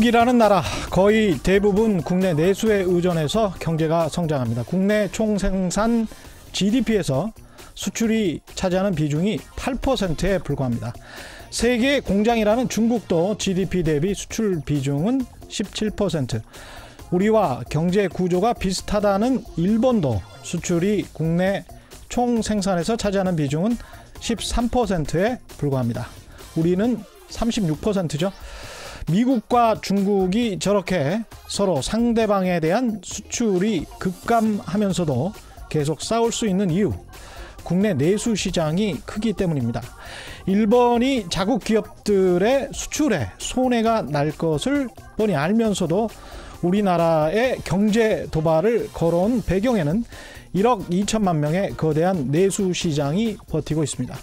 미국이라는 나라 거의 대부분 국내 내수에 의존해서 경제가 성장합니다. 국내 총생산 GDP에서 수출이 차지하는 비중이 8%에 불과합니다. 세계 공장이라는 중국도 GDP 대비 수출 비중은 17%. 우리와 경제 구조가 비슷하다는 일본도 수출이 국내 총 생산에서 차지하는 비중은 13%에 불과합니다. 우리는 36%죠. 미국과 중국이 저렇게 서로 상대방에 대한 수출이 급감하면서도 계속 싸울 수 있는 이유. 국내 내수 시장이 크기 때문입니다. 일본이 자국 기업들의 수출에 손해가 날 것을 뻔히 알면서도 우리나라의 경제 도발을 걸어온 배경에는 1억 2천만 명의 거대한 내수 시장이 버티고 있습니다.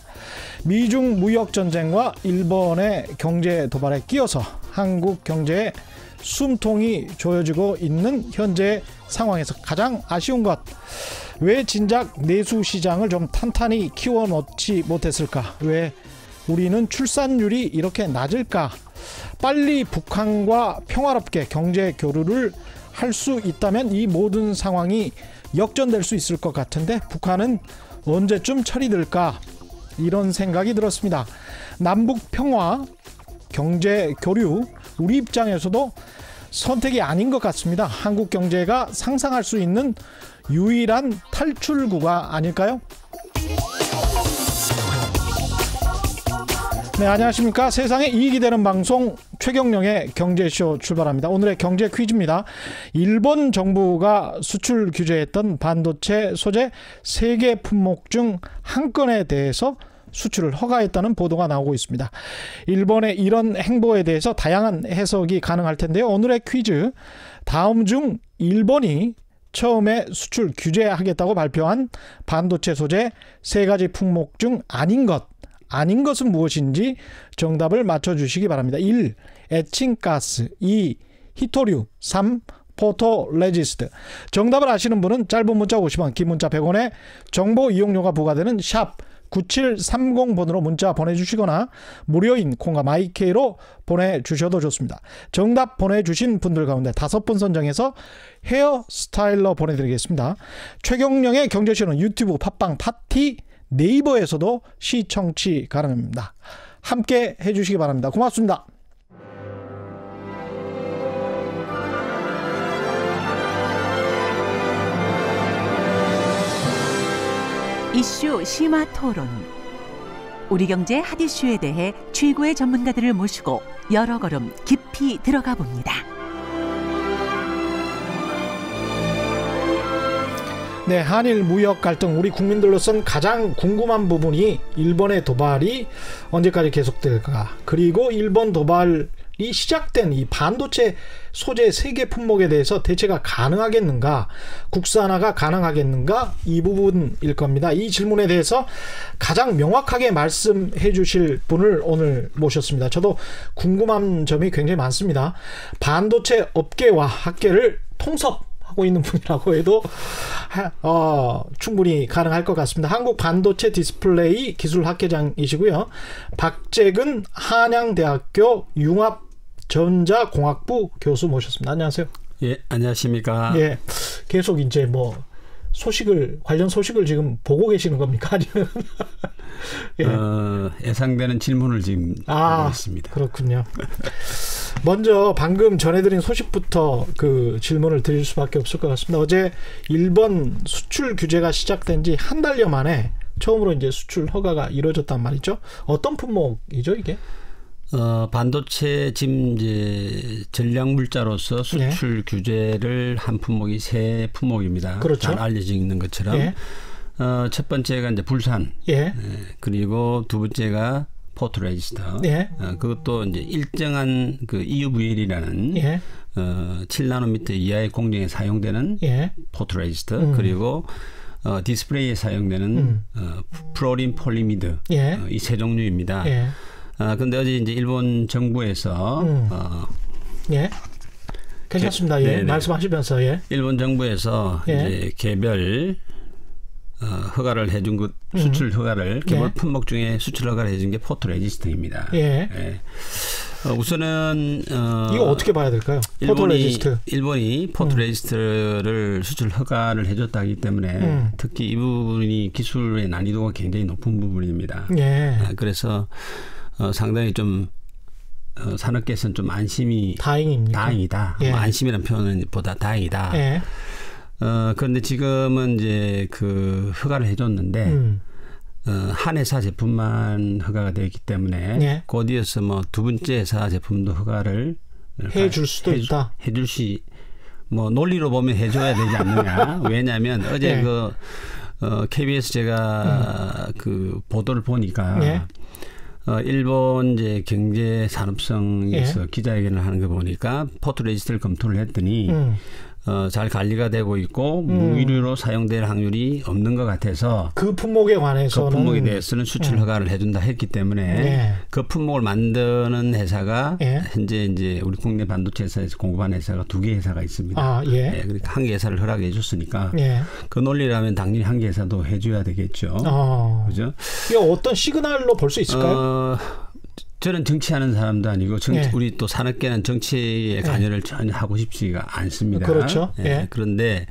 미중 무역 전쟁과 일본의 경제 도발에 끼어서 한국 경제에 숨통이 조여지고 있는 현재 상황에서 가장 아쉬운 것. 왜 진작 내수 시장을 좀 탄탄히 키워 놓지 못했을까? 왜 우리는 출산율이 이렇게 낮을까? 빨리 북한과 평화롭게 경제 교류를 할 수 있다면 이 모든 상황이 역전될 수 있을 것 같은데 북한은 언제쯤 처리될까? 이런 생각이 들었습니다. 남북 평화, 경제 교류, 우리 입장에서도 선택이 아닌 것 같습니다. 한국 경제가 상상할 수 있는 유일한 탈출구가 아닐까요? 네, 안녕하십니까. 세상에 이익이 되는 방송 최경령의 경제쇼 출발합니다. 오늘의 경제 퀴즈입니다. 일본 정부가 수출 규제했던 반도체 소재 세 개 품목 중 한 건에 대해서 수출을 허가했다는 보도가 나오고 있습니다. 일본의 이런 행보에 대해서 다양한 해석이 가능할 텐데요. 오늘의 퀴즈 다음 중 일본이 처음에 수출 규제하겠다고 발표한 반도체 소재 세 가지 품목 중 아닌 것 아닌 것은 무엇인지 정답을 맞춰주시기 바랍니다. 1. 에칭가스 2. 히토류 3. 포토레지스트 정답을 아시는 분은 짧은 문자 50원 긴 문자 100원에 정보 이용료가 부과되는 샵 9730번으로 문자 보내주시거나 무료인 콩과 마이케이로 보내주셔도 좋습니다. 정답 보내주신 분들 가운데 다섯 분 선정해서 헤어 스타일러 보내드리겠습니다. 최경영의 경제쇼는 유튜브 팟빵 파티 네이버에서도 시청취 가능합니다. 함께 해주시기 바랍니다. 고맙습니다. 이슈 심화 토론. 우리 경제 핫 이슈에 대해 최고의 전문가들을 모시고 여러 걸음 깊이 들어가 봅니다. 네, 한일 무역 갈등 우리 국민들로선 가장 궁금한 부분이 일본의 도발이 언제까지 계속될까? 그리고 일본 도발 이 시작된 이 반도체 소재 세계 품목에 대해서 대체가 가능하겠는가? 국산화가 가능하겠는가? 이 부분일 겁니다. 이 질문에 대해서 가장 명확하게 말씀해 주실 분을 오늘 모셨습니다. 저도 궁금한 점이 굉장히 많습니다. 반도체 업계와 학계를 통섭 하고 있는 분이라고 해도 어, 충분히 가능할 것 같습니다. 한국 반도체 디스플레이 기술 학회장이시고요. 박재근 한양대학교 융합 전자공학부 교수 모셨습니다. 안녕하세요. 예, 안녕하십니까. 예, 계속 이제 뭐 소식을 관련 소식을 지금 보고 계시는 겁니까? 아니면 예. 어, 예상되는 질문을 지금 아, 하고 있습니다. 그렇군요. 먼저 방금 전해드린 소식부터 그 질문을 드릴 수밖에 없을 것 같습니다. 어제 일본 수출 규제가 시작된 지 한 달여 만에 처음으로 이제 수출 허가가 이루어졌단 말이죠. 어떤 품목이죠, 이게? 어, 반도체 지금 이제 전략 물자로서 수출 네. 규제를 한 품목이 세 품목입니다. 그렇죠. 잘 알려져 있는 것처럼. 예. 어, 첫 번째가 이제 불산. 예. 예. 그리고 두 번째가 포토레지스트. 예. 어, 그것도 이제 일정한 그 EUVL이라는 예. 어, 7나노미터 이하의 공정에 사용되는 예. 포토레지스트 음. 그리고 어, 디스플레이에 사용되는 음. 어, 플루오린 폴리이미드 예. 어, 이 세 종류입니다. 예. 아 근데 어제 이제 일본 정부에서 음. 어, 예. 괜찮습니다. 예. 네네. 말씀하시면서 예. 일본 정부에서 예. 이제 개별 어, 허가를 해준 것 음. 수출 허가를 개별 네. 품목 중에 수출 허가를 해준 게 포토레지스트입니다. 예. 예. 어, 우선은 어, 이거 어떻게 봐야 될까요? 일본이, 일본이 포토레지스트를 수출 허가를 해줬다기 때문에 음. 특히 이 부분이 기술의 난이도가 굉장히 높은 부분입니다. 예. 아, 그래서 어, 상당히 좀 어, 산업계에서는 좀 안심이 다행입니다. 다행이다. 예. 뭐 안심이라는 표현은 보다 다행이다. 예. 어, 그런데 지금은 이제 그 허가를 해줬는데 음. 어, 한 회사 제품만 허가가 되어 있기 때문에 예. 곧 이어서 뭐 두 번째 회사 제품도 허가를 해줄 수도 해주- 있다. 해줄 시, 뭐 논리로 보면 해줘야 되지 않느냐. 왜냐하면 어제 예. 그 어, KBS 제가 그 보도를 보니까 음. 예. 어, 일본 이제 경제 산업성에서 기자회견을 하는 거 보니까 포토레지스트를 검토를 했더니 음. 어, 잘 관리가 되고 있고 무기류로 사용될 확률이 없는 것 같아서 그 품목에 그 관해서는 품목에 대해서는 수출 허가를 해준다 했기 때문에 예. 그 품목을 만드는 회사가 예. 현재 이제 우리 국내 반도체 회사에서 공급하는 회사가 두 개 회사가 있습니다. 아, 예. 예, 그러니까 한 개 회사를 허락해 줬으니까 예. 그 논리라면 당연히 한 개 회사도 해줘야 되겠죠. 어. 그죠? 이거 어떤 시그널로 볼 수 있을까요? 어, 저는 정치하는 사람도 아니고 정, 예. 우리 또 산업계는 정치에 관여를 전혀 하고 싶지가 않습니다. 그렇죠. 예. 그런데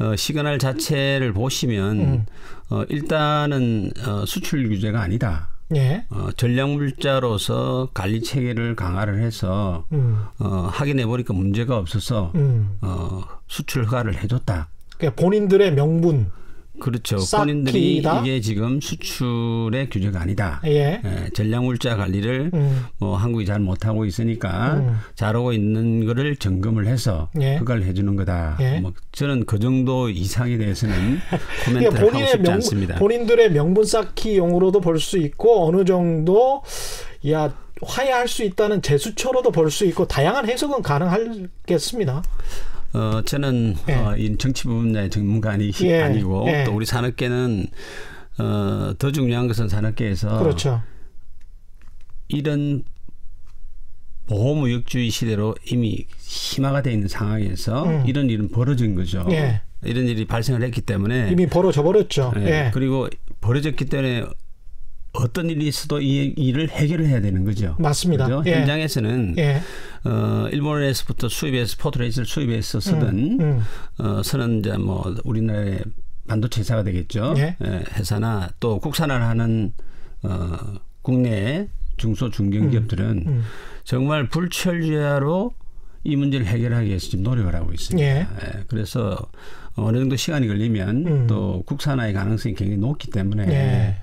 어, 시그널 자체를 보시면 음. 어, 일단은 어, 수출 규제가 아니다. 예. 어, 전략 물자로서 관리 체계를 강화를 해서 음. 어, 확인해 보니까 문제가 없어서 음. 어, 수출 허가를 해줬다. 그러니까 본인들의 명분. 그렇죠. 싹 본인들이 키다? 이게 지금 수출의 규제가 아니다. 예. 예, 전략 물자 관리를 음. 뭐 한국이 잘 못하고 있으니까 음. 잘하고 있는 거를 점검을 해서 예. 허가를 해주는 거다. 예. 뭐 저는 그 정도 이상에 대해서는 그러니까 코멘트를 하고 본인의 싶지 명 않습니다. 본인들의 명분 쌓기용으로도 볼 수 있고 어느 정도 야 화해할 수 있다는 제스처로도 볼 수 있고 다양한 해석은 가능하겠습니다. 어, 저는 예. 어, 이 정치 분야의 전문가니 예. 아니고 예. 또 우리 산업계는 어, 더 중요한 것은 산업계에서 그렇죠. 이런 보호무역주의 시대로 이미 심화가 되어 있는 상황에서 음. 이런 일은 벌어진 거죠. 예. 이런 일이 발생을 했기 때문에 이미 벌어져 버렸죠. 예. 예. 그리고 벌어졌기 때문에 어떤 일이 있어도 이 일을 해결을 해야 되는 거죠. 맞습니다. 그죠? 예. 현장에서는 예. 어, 일본에서부터 수입해서 포트레이스를 수입해서 쓰든 음. 어, 쓰는 이제 뭐 우리나라의 반도체 회사가 되겠죠. 예. 회사나 또 국산화를 하는 어, 국내 중소 중견기업들은 음. 정말 불철주야로 이 문제를 해결하기 위해서 지금 노력을 하고 있습니다. 예. 예, 그래서 어느 정도 시간이 걸리면 음. 또 국산화의 가능성이 굉장히 높기 때문에 예.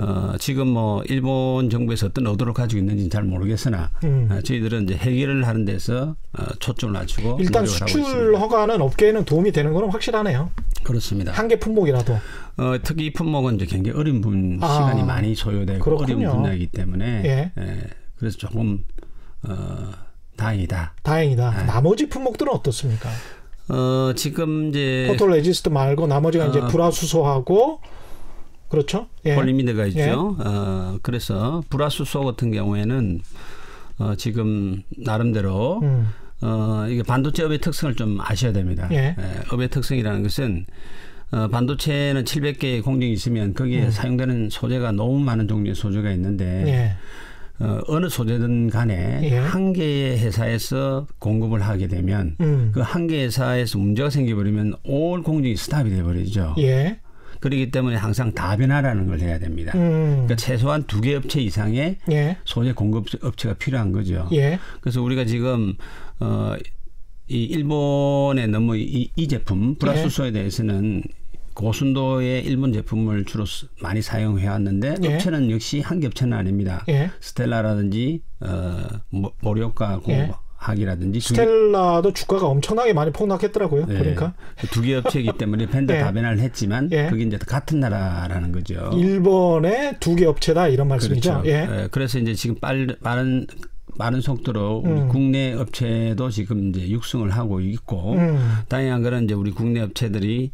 어, 지금 뭐 일본 정부에서 어떤 의도를 가지고 있는지는 잘 모르겠으나 음. 어, 저희들은 이제 해결을 하는 데서 어, 초점을 맞추고 일단 수출. 허가는 업계에는 도움이 되는 거는 확실하네요. 그렇습니다. 한 개 품목이라도. 어, 특히 이 품목은 이제 굉장히 어려운 아, 시간이 많이 소요되고 그렇군요. 어려운 분야이기 때문에 예. 예, 그래서 조금 어, 다행이다. 다행이다. 네. 나머지 품목들은 어떻습니까? 어, 지금 이제 포토레지스트 말고 나머지가 이제 어. 불화수소하고 그렇죠? 예. 폴리이미드가 있죠. 어, 그래서 불화수소 같은 경우에는 어, 지금 나름대로 음. 어, 이게 반도체 업의 특성을 좀 아셔야 됩니다. 예. 업의 특성이라는 것은 어, 반도체는 700개의 공정이 있으면 거기에 음. 사용되는 소재가 너무 많은 종류의 소재가 있는데 예. 어, 어느 소재든 간에 예. 한 개의 회사에서 공급을 하게 되면 음. 그한개 회사에서 문제가 생겨버리면 올 공정이 스탑이 돼버리죠. 예. 그렇기 때문에 항상 다변화라는 걸 해야 됩니다. 음. 그러니까 최소한 두 개 업체 이상의 예. 소재 공급 업체가 필요한 거죠. 예. 그래서 우리가 지금 어, 이 일본에 너무 이, 이 제품 불화수소에 대해서는 고순도의 일본 제품을 주로 스- 많이 사용해 왔는데 예. 업체는 역시 한 개 업체는 아닙니다. 예. 스텔라라든지 어, 모- 모리오카 예. 공 학이라든지 스텔라도 주가가 엄청나게 많이 폭락했더라고요. 네. 그러니까 두 개 업체이기 때문에 밴드 예. 다변화를 했지만 예. 그게 이제 같은 나라라는 거죠. 일본의 두 개 업체다 이런 말씀이죠. 그렇죠. 예. 예, 그래서 이제 지금 빠른 빠른 빠른 속도로 우리 음. 국내 업체도 지금 이제 육성을 하고 있고 음. 다양한 거는 이제 우리 국내 업체들이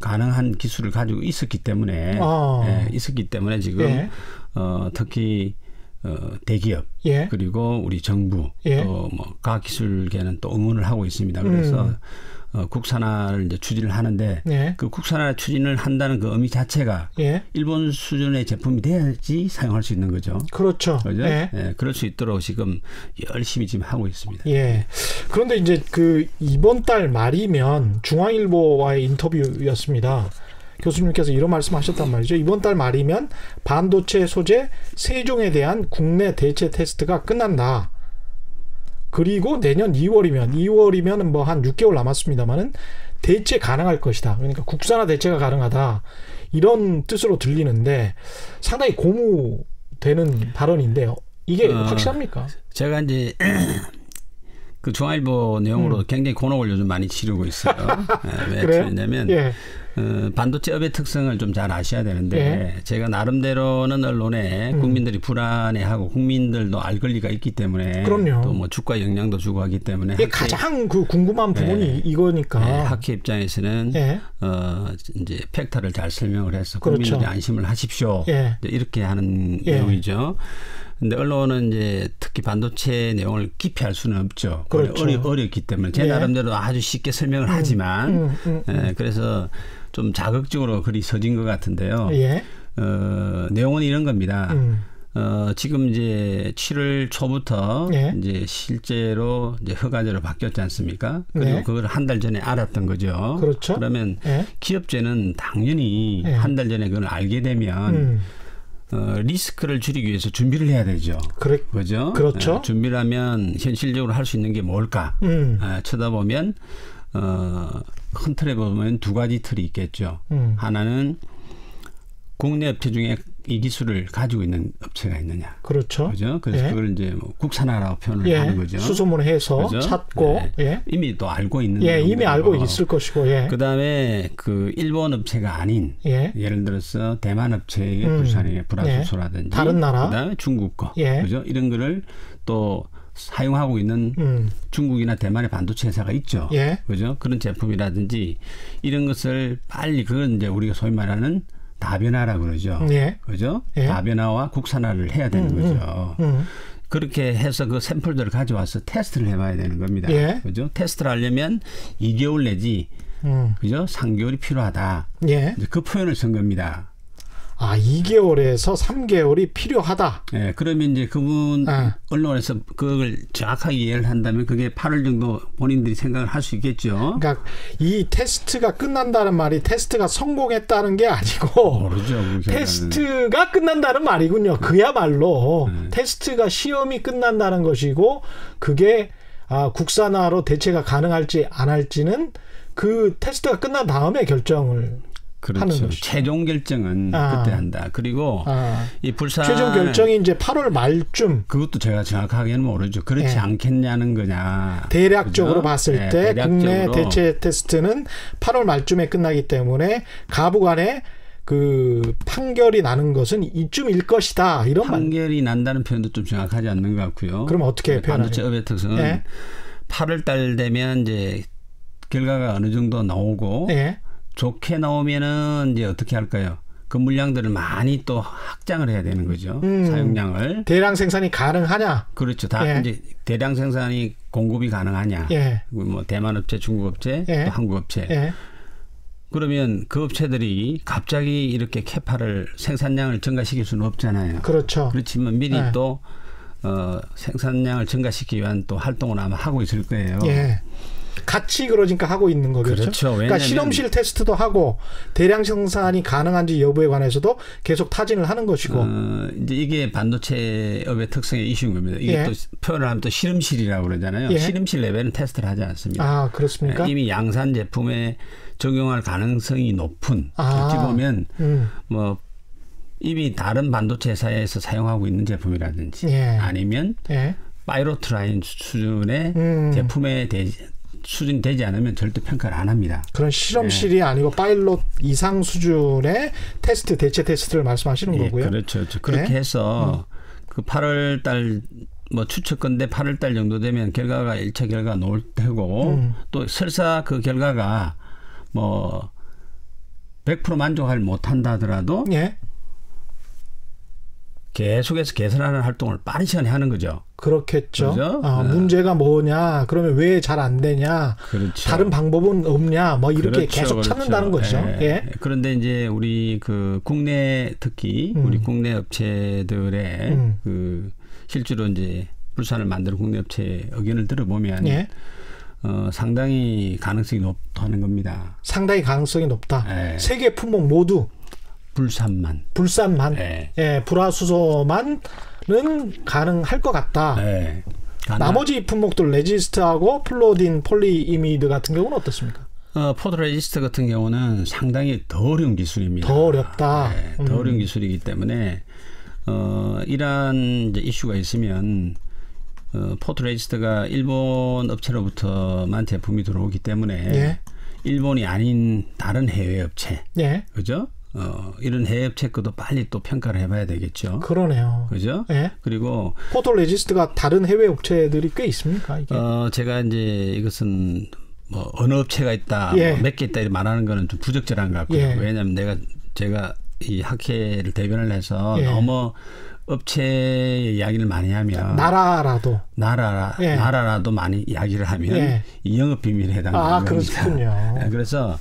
가능한 기술을 가지고 있었기 때문에 아. 예, 있었기 때문에 지금 예. 어, 특히 어, 대기업 예. 그리고 우리 정부 예. 또뭐 과학기술계는 또 응원을 하고 있습니다. 그래서 음. 어, 국산화를 이제 추진을 하는데 예. 그 국산화 추진을 한다는 그 의미 자체가 예. 일본 수준의 제품이 돼야지 사용할 수 있는 거죠. 그렇죠. 그죠? 예. 예, 그럴 수 있도록 지금 열심히 지금 하고 있습니다. 예. 그런데 이제 그 이번 달 말이면 중앙일보와의 인터뷰였습니다. 교수님께서 이런 말씀하셨단 말이죠. 이번 달 말이면 반도체 소재 세 종에 대한 국내 대체 테스트가 끝난다. 그리고 내년 2월이면 2월이면 뭐 한 6개월 남았습니다만은 대체 가능할 것이다. 그러니까 국산화 대체가 가능하다. 이런 뜻으로 들리는데 상당히 고무되는 발언인데요. 이게 어, 확실합니까? 제가 이제 그 중앙일보 내용으로 굉장히 곤혹을 요즘 많이 치르고 있어요. 예, 왜 음. 그래요? 그러냐면 예. 어, 반도체업의 특성을 좀 잘 아셔야 되는데 제가 나름대로는 언론에 예. 음. 국민들이 불안해하고 국민들도 알 권리가 있기 때문에 그럼요. 또뭐 주가 영향도 주고 하기 때문에 이게 학회- 가장 그 궁금한 부분이 예. 이거니까. 예, 학회 입장에서는 예. 어 이제 팩터를 잘 설명을 해서 그렇죠. 국민들이 안심을 하십시오. 예. 이렇게 하는 예. 내용이죠. 근데 언론은 이제 특히 반도체 내용을 깊이 할 수는 없죠. 그렇죠. 어려, 어렵기 때문에 제 예. 나름대로 아주 쉽게 설명을 하지만 음, 음, 예, 그래서 좀 자극적으로 글이 서진 것 같은데요. 예. 어, 내용은 이런 겁니다. 음. 어, 지금 이제 7월 초부터 예. 이제 실제로 이제 허가제로 바뀌었지 않습니까? 그리고 네. 그걸 한 달 전에 알았던 거죠. 그렇죠. 그러면 예. 기업체는 당연히 예. 한달 전에 그걸 알게 되면 음. 어, 리스크를 줄이기 위해서 준비를 해야 되죠. 그래. 그죠? 그렇죠. 예, 준비를 하면 현실적으로 할 수 있는 게 뭘까? 음. 아, 쳐다보면 어, 큰 틀에 보면 두 가지 틀이 있겠죠. 음. 하나는 국내 업체 중에 이 기술을 가지고 있는 업체가 있느냐. 그렇죠. 그죠? 그래서 예. 그걸 이제 뭐 국산화라고 표현을 예. 하는 거죠. 수소문해서 그죠? 찾고 네. 예. 이미 또 알고 있는 예, 이미. 알고 있을 것이고 예. 그다음에 그 일본 업체가 아닌 예. 예를 들어서 대만 업체의 음. 불산의 불화수소라든지 다른 나라? 그다음에 중국 거 예. 그죠? 이런 거를 또 사용하고 있는 음. 중국이나 대만의 반도체 회사가 있죠. 예. 그죠? 그런 제품이라든지 이런 것을 빨리 그건 이제 우리가 소위 말하는 다변화라 그러죠. 예. 그죠? 예. 다변화와 국산화를 해야 되는 음, 거죠. 음. 그렇게 해서 그 샘플들을 가져와서 테스트를 해봐야 되는 겁니다. 예. 그죠? 테스트를 하려면 2개월 내지 음. 그죠? 3개월이 필요하다. 예. 이제 그 표현을 쓴 겁니다. 아, 2개월에서 3개월이 필요하다. 예, 그러면 이제 그분 아. 언론에서 그걸 정확하게 이해를 한다면 그게 8월 정도 본인들이 생각을 할 수 있겠죠. 그러니까 이 테스트가 끝난다는 말이 테스트가 성공했다는 게 아니고 모르죠. 테스트가 끝난다는 말이군요. 그야말로 네. 테스트가 시험이 끝난다는 것이고 그게 아, 국산화로 대체가 가능할지 안 할지는 그 테스트가 끝난 다음에 결정을 그렇죠. 것이죠. 최종 결정은 아. 그때 한다. 그리고 아, 이 불산 최종 결정이 이제 8월 말쯤 그것도 제가 정확하게는 모르죠. 그렇지 예. 않겠냐는 거냐. 대략적으로 그죠? 봤을 예, 때 국내 대략적으로. 대체 테스트는 8월 말쯤에 끝나기 때문에 가부간에 그 판결이 나는 것은 이쯤일 것이다. 이런 말. 판결이 난다는 표현도 좀 정확하지 않는 것 같고요. 그럼 어떻게 반도체 표현하죠? 업의 특성은 예. 8월 달 되면 이제 결과가 어느 정도 나오고 예. 좋게 나오면은 이제 어떻게 할까요? 그 물량들을 많이 또 확장을 해야 되는 거죠. 음. 사용량을. 대량 생산이 가능하냐? 그렇죠. 다 예. 이제 대량 생산이 공급이 가능하냐. 예. 뭐 대만 업체, 중국 업체, 예. 또 한국 업체. 예. 그러면 그 업체들이 갑자기 이렇게 캐파를 생산량을 증가시킬 수는 없잖아요. 그렇죠. 그렇지만 미리 예. 또 어, 생산량을 증가시키기 위한 또 활동을 아마 하고 있을 거예요. 예. 같이 그러니까 하고 있는 거겠죠. 그렇죠. 그러니까 실험실 테스트도 하고 대량 생산이 가능한지 여부에 관해서도 계속 타진을 하는 것이고. 어, 이제 이게 반도체 업의 특성의 이슈인 겁니다. 이게 예. 또 표현을 하면 또 실험실이라고 그러잖아요. 예. 실험실 레벨은 테스트를 하지 않습니다. 아, 그렇습니까? 예, 이미 양산 제품에 적용할 가능성이 높은 아. 어찌 보면 음. 뭐 이미 다른 반도체 회사에서 사용하고 있는 제품이라든지 예. 아니면 예. 파일럿 라인 수준의 음. 제품에 대, 수준이 되지 않으면 절대 평가를 안 합니다. 그런 실험실이 아니고 파일럿 이상 수준의 테스트 대체 테스트를 말씀하시는 예, 거고요. 그렇죠. 그렇죠. 그렇게 네. 해서 그 8월 달 뭐 추측건데 8월 달 정도 되면 결과가 1차 결과가 나올 테고 음. 또 설사 그 결과가 뭐100% 만족을 못한다 하더라도 예. 계속해서 개선하는 활동을 빠른 시간에 하는 거죠. 그렇겠죠. 그죠? 아, 네. 문제가 뭐냐? 그러면 왜 잘 안 되냐? 그렇죠. 다른 방법은 없냐? 뭐 이렇게 그렇죠, 계속 그렇죠. 찾는다는 거죠. 예. 예. 그런데 이제 우리 그 국내 특히 음. 우리 국내 업체들의 음. 그 실제로 이제 불산을 만드는 국내 업체 의견을 들어보면 예. 어, 상당히 가능성이 높다는 겁니다. 상당히 가능성이 높다. 예. 세 개 품목 모두 불산만. 불산만, 예. 예, 불화수소만은 가능할 것 같다. 예. 가능- 나머지 품목들 레지스트하고 플루오린 폴리이미드 같은 경우는 어떻습니까? 어, 포토레지스트 같은 경우는 상당히 더 어려운 기술입니다. 더 어렵다. 네, 음. 더 어려운 기술이기 때문에 어, 이러한 이슈가 있으면 어, 포토레지스트가 일본 업체로부터만 제품이 들어오기 때문에 예. 일본이 아닌 다른 해외 업체, 예, 그죠? 어, 이런 해외 업체 것도 빨리 또 평가를 해봐야 되겠죠. 그러네요. 그죠? 예. 그리고 포토레지스트가 다른 해외 업체들이 꽤 있습니까? 이게? 어, 제가 이제 이것은 뭐 어느 업체가 있다, 예. 뭐 몇개 있다 이렇게 말하는 거는 좀 부적절한 것 같고요. 예. 왜냐하면 내가 제가 이 학회를 대변을 해서 예. 너무 업체의 이야기를 많이 하면 나라라도. 나라 예. 나라라도 많이 이야기를 하면 예. 이 영업 비밀에 해당되는 아, 겁니다. 그렇군요. 예, 그래서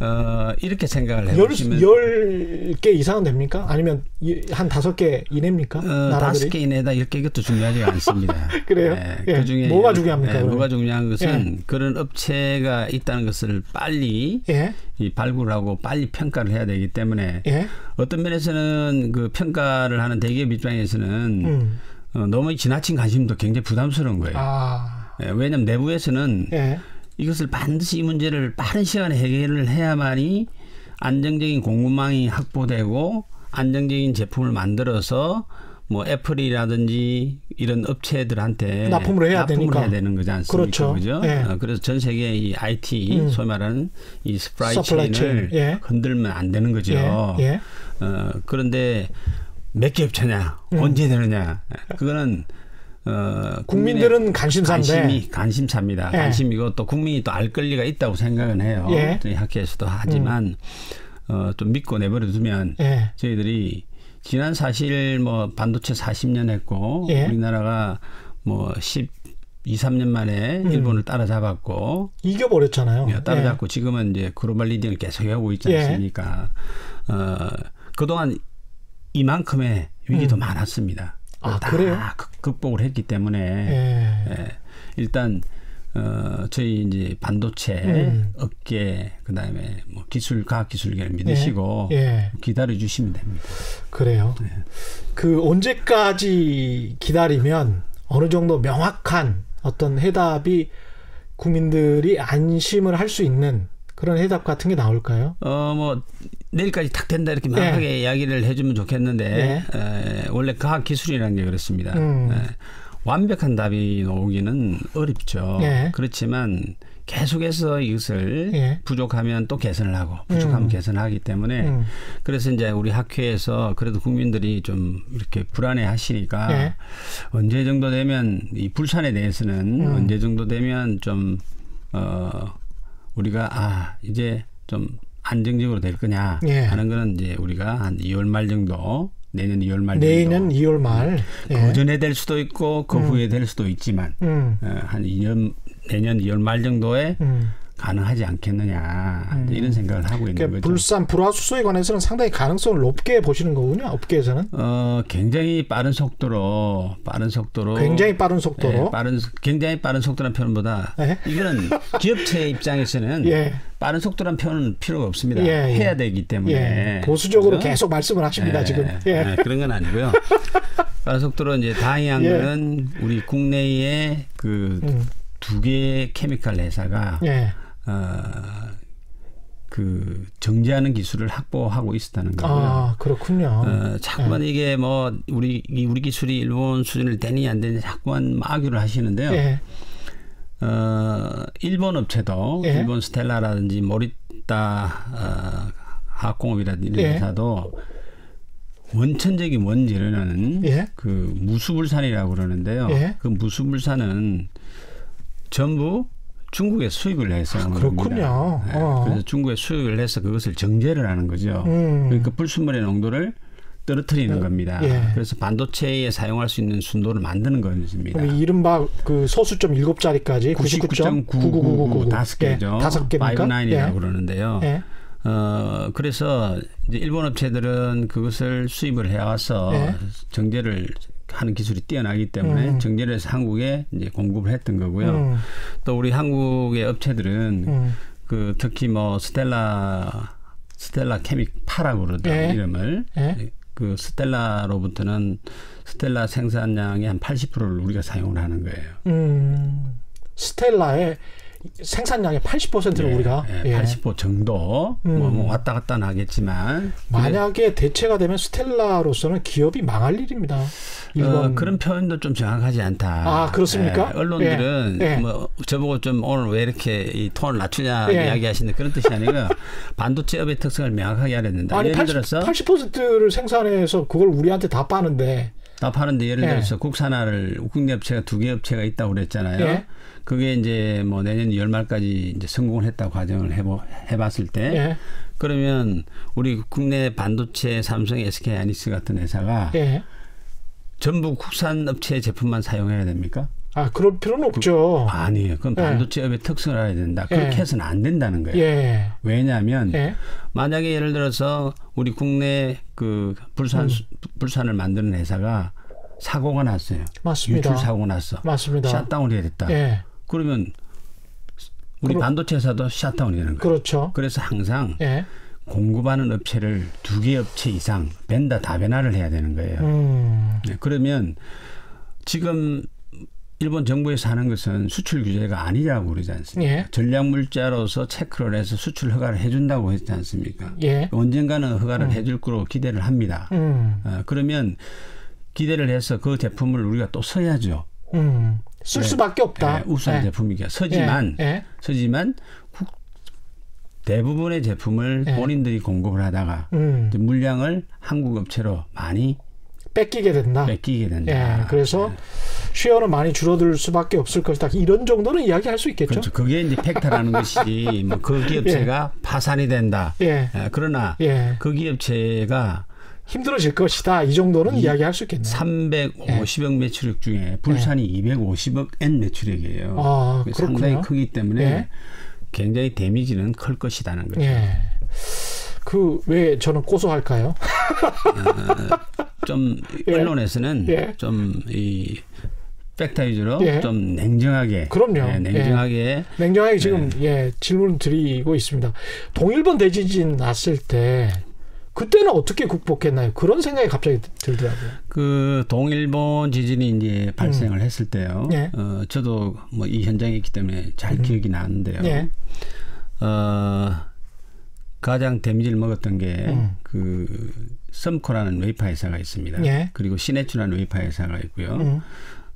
어, 이렇게 생각을 열, 해보시면 열개 이상은 됩니까? 아니면 이- 한 다섯 개 이내입니까? 어, 개 이내다 이렇게 이것도 중요하지 않습니다. 그래요? 예. 그 중에 뭐가 중요합니까, 예, 그러면? 뭐가 중요한 것은 그런 업체가 있다는 것을 빨리 예, 이 발굴하고 빨리 평가를 해야 되기 때문에 예, 어떤 면에서는 그 평가를 하는 대기업 입장에서는 음. 어, 너무 지나친 관심도 굉장히 부담스러운 거예요. 아, 예, 왜냐하면 내부에서는 예, 이것을 반드시 이 문제를 빠른 시간에 해결을 해야만이 안정적인 공급망이 확보되고 안정적인 제품을 만들어서 뭐 애플이라든지 이런 업체들한테 납품을 해야 납품을 되니까. 해야 되는 거지 않습니까? 그렇죠. 그죠? 예. 어, 그래서 전 세계 이 IT 음. 소위 말하는 이 supply chain을 chain. 예. 건들면 안 되는 거죠. 예, 예. 어, 그런데 몇 개 업체냐, 음. 언제 되느냐, 그거는 어, 국민들은 관심사인데. 관심이 관심사입니다. 예. 관심이고 또 국민이 또 알 권리가 있다고 생각은 해요. 예. 저희 학회에서도 하지만 어, 좀 믿고 내버려 두면 예, 저희들이 지난 사실 뭐 반도체 40년 했고 예. 우리나라가 뭐 10, 2, 3년 만에 음. 일본을 따라잡았고 이겨버렸잖아요. 예, 따라잡고 지금은 이제 글로벌 리딩을 계속 하고 있지 예. 않습니까? 어, 그동안 이만큼의 위기도 많았습니다. 아, 다 그래요? 극- 극복을 했기 때문에 예. 예, 일단 어, 저희 이제 반도체 음. 업계 그 다음에 뭐 기술 과학 기술계를 믿으시고 예. 예. 기다려 주시면 됩니다. 그래요. 네. 그 언제까지 기다리면 어느 정도 명확한 어떤 해답이 국민들이 안심을 할 수 있는 그런 해답 같은 게 나올까요? 어 뭐 내일까지 탁 된다 이렇게 명확하게 이야기를 해주면 좋겠는데 네. 에, 원래 과학 기술이라는 게 그렇습니다. 음. 에, 완벽한 답이 나오기는 어렵죠. 예. 그렇지만 계속해서 이것을 예. 부족하면 또 개선을 하고 부족하면 음. 개선하기 때문에 음. 그래서 이제 우리 학회에서 그래도 국민들이 좀 이렇게 불안해 하시니까 예. 언제 정도 되면 이 불산에 대해서는 음. 언제 정도 되면 좀 어, 우리가 아 이제 좀 안정적으로 될 거냐 예. 하는 거는 이제 우리가 한 2월 말 정도 내년 2월 말 정도 내년 2월 말. 예. 그 전에 될 수도 있고 그 음. 후에 될 수도 있지만 음. 어, 한 2년 내년 2월 말 정도에 음. 가능하지 않겠느냐 이제 이런 생각을 하고 있는 그러니까 거죠. 불산 불화수소에 관해서는 상당히 가능성을 높게 보시는 거군요. 업계에서는 어 굉장히 빠른 속도로 빠른 속도로 굉장히 빠른 속도로. 예, 빠른 속- 굉장히 빠른 속도란 표현보다 예. 이거는 기업체 입장에서는 예. 빠른 속도란 표현은 필요가 없습니다. 예, 예. 해야 되기 때문에 예. 보수적으로 그죠? 계속 말씀을 하십니다. 예, 지금. 그런 건 아니고요. 빠른 속도로 이제 다행한 예. 거는 우리 국내에 그두 음. 개의 케미칼 회사가 예. 어, 그 정제하는 기술을 확보하고 있었다는 거고요. 아 그렇군요. 어, 자꾸만 이게 뭐 우리 이 우리 기술이 일본 수준을 되느냐 안 되느냐 자꾸만 마귀를 하시는데요. 예. 어, 일본 업체도 예. 일본 스텔라라든지 모리타 어, 화학공업이라든지 이런 예. 회사도 원천적인 원재료는 예. 그 무수불산이라고 그러는데요. 예. 그 무수불산은 전부 중국에 수입을 해서 온 그렇군요. 예, 어. 그래서 중국에 수입을 해서 그것을 정제를 하는 거죠. 음. 그러니까 불순물의 농도를 떨어뜨리는 네. 겁니다. 예. 그래서 반도체에 사용할 수 있는 순도를 만드는 것입니다. 이른바 그 소수점 7자리까지 99.99999 다섯 개죠. 다섯 개입니까? 59이라고 예. 그러는데요. 예. 어 그래서 이제 일본 업체들은 그것을 수입을 해와서 예. 정제를 하는 기술이 뛰어나기 때문에 음. 정제를 해서 한국에 이제 공급을 했던 거고요. 음, 또 우리 한국의 업체들은 음. 그 특히 뭐 스텔라 스텔라 케믹 파라고 그러죠 예. 이름을 예. 그 스텔라로부터는 스텔라 생산량의 한 80%를 우리가 사용을 하는 거예요. 음, 스텔라의 생산량의 80%를 예, 우리가 예, 예. 80% 정도 음. 뭐, 뭐 왔다 갔다 하겠지만 만약에 대체가 되면 스텔라로서는 기업이 망할 일입니다. 어, 그런 표현도 좀 정확하지 않다. 아, 그렇습니까? 예, 언론들은 예, 예. 뭐 저보고 좀 오늘 왜 이렇게 이 톤을 낮추냐 예. 이야기하시는 그런 뜻이 아니고 반도체 업의 특성을 명확하게 된다. 아니 예를 80, 들어서 80%를 생산해서 그걸 우리한테 다 빠는데 다 파는데 예를 예. 들어서 국산화를 국내 업체가 두 개 업체가 있다고 그랬잖아요. 예. 그게 이제 뭐 내년 열말까지 이제 성공을 했다고 가정을 해보, 해봤을 때 예, 그러면 우리 국내 반도체 삼성, SK 하이닉스 같은 회사가 예. 전부 국산 업체 제품만 사용해야 됩니까? 아 그럴 필요는 없죠. 아니에요. 그건 예. 반도체업의 특성을 알아야 된다. 그렇게 예. 해서는 안 된다는 거예요. 예, 왜냐하면 예, 만약에 예를 들어서 우리 국내 그 음. 불산 불산을 만드는 회사가 사고가 났어요. 맞습니다. 유출 사고 났어. 맞습니다. 샷다운을 해야 됐다. 예, 그러면 우리 그럼- 반도체 회사도 샷다운이 되는 거예요. 그렇죠. 그래서 항상 예, 공급하는 업체를 두 개 업체 이상 벤다 다변화를 해야 되는 거예요. 음, 네, 그러면 지금 일본 정부에서 하는 것은 수출 규제가 아니라고 그러지 않습니까? 예. 전략 물자로서 체크를 해서 수출 허가를 해준다고 했지 않습니까? 예, 언젠가는 허가를 해줄 거로 기대를 합니다. 음, 어, 그러면 기대를 해서 그 제품을 우리가 또 써야죠. 음, 쓸 네. 수밖에 없다. 예, 우수한 예, 제품이니까 쓰지만 예, 예, 쓰지만 국- 대부분의 제품을 예. 본인들이 공급을 하다가 음, 물량을 한국 업체로 많이 뺏기게 된다. 뺏기게 된다. 예, 그래서 share는 많이 줄어들 수밖에 없을 것이다. 이런 정도는 이야기할 수 있겠죠. 그렇죠. 그게 이제 팩트라는 것이지 뭐 그 기업체가 파산이 된다. 예, 예, 그러나 예, 그 기업체가 힘들어질 것이다. 이 정도는 이- 이야기할 수 있겠네요. 350억 매출액 중에 불산이 250억 N 매출액이에요. 아. 상당히 크기 때문에 예. 굉장히 데미지는 클 것이다는 거죠. 예. 그왜 저는 고소할까요? 좀 예. 언론에서는 예. 좀이 팩트 위주로 예. 좀 냉정하게 그럼요. 예, 냉정하게 냉정하게 지금 네. 예 질문 드리고 있습니다. 동일본 대지진 났을 때 그때는 어떻게 극복했나요? 그런 생각이 갑자기 들더라고요. 그 동일본 지진이 이제 발생을 했을 때요. 음. 예. 어, 저도 뭐 이 현장에 있기 때문에 잘 기억이 나는데요. 예. 어, 가장 damage를 먹었던 게 음. 그 SUMCO라는 웨이퍼 회사가 있습니다. 예. 그리고 신에츠라는 웨이퍼 회사가 있고요. 음.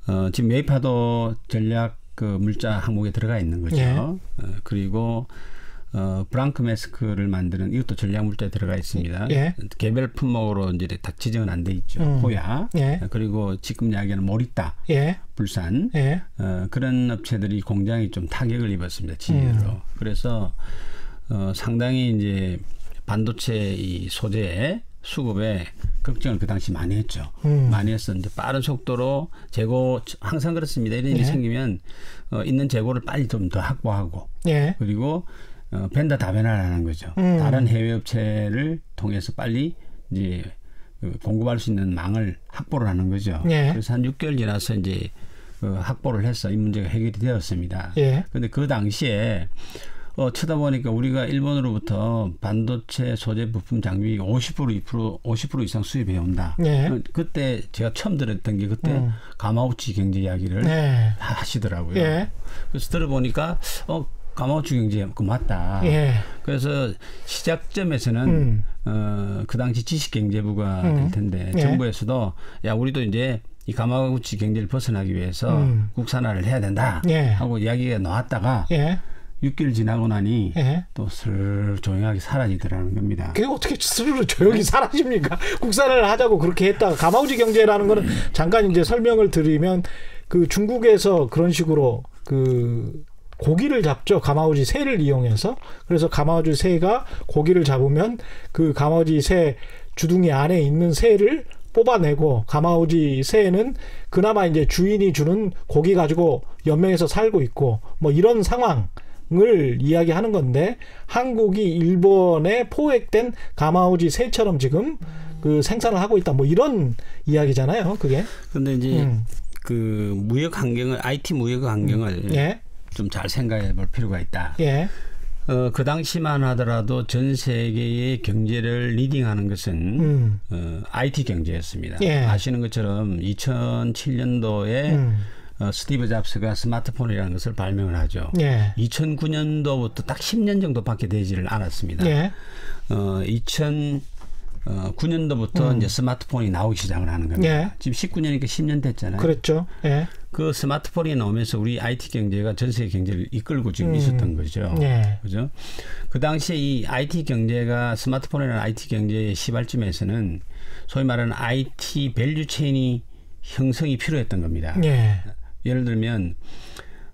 어, 지금 웨이퍼도 전략 그 물자 항목에 들어가 있는 거죠. 예. 어, 그리고 어, 브랑크 마스크를 만드는 이것도 전략 물자에 들어가 있습니다. 예. 개별 품목으로 이제 딱 지정은 안 돼 있죠. 음. 호야. 예. 그리고 지금 이야기하는 모리따, 예. 불산 예. 어, 그런 업체들이 공장이 좀 타격을 입었습니다. 지진으로. 음. 그래서 어, 상당히 이제 반도체 이 소재 수급에 걱정을 그 당시 많이 했죠. 음. 많이. 이제 빠른 속도로 재고 항상 그렇습니다. 이런 일이 예. 생기면 어, 있는 재고를 빨리 좀 더 확보하고 예. 그리고 어, 벤더 다변화를 하는 거죠. 음. 다른 해외 업체를 통해서 빨리 이제 그 공급할 수 있는 망을 확보를 하는 거죠. 예. 그래서 한 6개월 지나서 이제 그 확보를 해서 이 문제가 해결이 되었습니다. 예. 그런데 그 당시에 어, 쳐다보니까 우리가 일본으로부터 반도체 소재 부품 장비 50% 2% 50% 이상 수입해 온다. 예. 어, 그때 제가 처음 들었던 게 그때 음. 가마우치 경제 이야기를 네. 하시더라고요. 예. 그래서 들어보니까 어 가마우치 경제 그 맞다. 예. 그래서 시작점에서는 음. 어, 그 당시 지식경제부가 음. 될 텐데 예. 정부에서도 야 우리도 이제 이 가마우치 경제를 벗어나기 위해서 음. 국산화를 해야 된다 예. 하고 이야기가 나왔다가 예. 6개월 지나고 나니 예. 또슬 조용하게 사라지더라는 겁니다. 그게 어떻게 스스로 조용히 사라집니까? 국산을 하자고 그렇게 했다가 가마우지 경제라는 거는 잠깐 이제 설명을 드리면 그 중국에서 그런 식으로 그 고기를 잡죠. 가마우지 새를 이용해서. 그래서 가마우지 새가 고기를 잡으면 그 가마우지 새 주둥이 안에 있는 새를 뽑아내고 가마우지 새는 그나마 이제 주인이 주는 고기 가지고 연명해서 살고 있고 뭐 이런 상황 을 이야기하는 건데 한국이 일본에 포획된 가마우지 새처럼 지금 그 생산을 하고 있다 뭐 이런 이야기잖아요. 그게. 근데 이제 음. 그 무역 환경을 IT 무역 환경을 예. 좀 잘 생각해 볼 필요가 있다. 예. 어, 그 당시만 하더라도 전 세계의 경제를 리딩하는 것은 음. 어, IT 경제였습니다. 예. 아시는 것처럼 2007년도에 음. 어, 스티브 잡스가 스마트폰이라는 것을 발명을 하죠. 예. 2009년도부터 딱 10년 정도밖에 되지를 않았습니다. 예. 어, 2009년도부터 음. 이제 스마트폰이 나오기 시작을 하는 겁니다. 예. 지금 19년이니까 10년 됐잖아요. 그랬죠. 예. 그 스마트폰이 나오면서 우리 IT 경제가 전 세계 경제를 이끌고 지금 음. 있었던 거죠. 예. 그죠? 그 당시에 이 IT 경제가 스마트폰이라는 IT 경제의 시발점에서는 소위 말하는 IT value chain이 형성이 필요했던 겁니다. 예. 예를 들면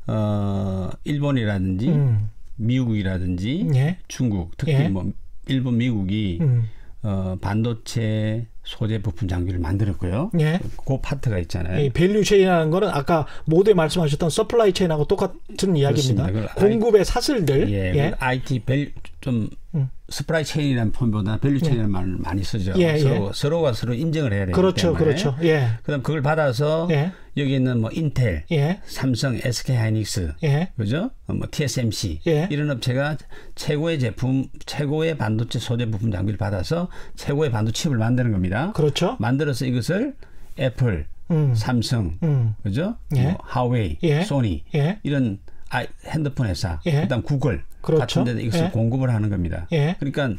어 일본이라든지 음. 미국이라든지 예. 중국 특히 예. 뭐 일본 미국이 음. 어 반도체 소재 부품 장비를 만들었고요. 예. 그 파트가 있잖아요. 이 value chain이라는 거는 아까 모두에 말씀하셨던 supply chain하고 똑같은 이야기입니다. 공급의 사슬들. 예, 예. 그 IT val-, 좀 음. supply chain이라는 말보다 value chain이라는 말을 많이 쓰죠. 예, 서로 예. 서로가 서로 인정을 해야 되기 그렇죠. 때문에. 그렇죠. 예. 그다음 그걸 받아서 예. 여기 있는 뭐 인텔, 예. 삼성, SK 하이닉스, 예. 그죠? 어, 뭐 TSMC 예. 이런 업체가 최고의 제품, 최고의 반도체 소재 부품 장비를 받아서 최고의 반도체 칩을 만드는 겁니다. 그렇죠. 만들어서 이것을 애플, 음. 삼성, 음. 그죠? 예. 뭐 하웨이, 예. 소니 예. 이런 아, 핸드폰 회사, 예. 그다음 구글 그렇죠. 같은 데 이것을 예. 공급을 하는 겁니다. 예. 그러니까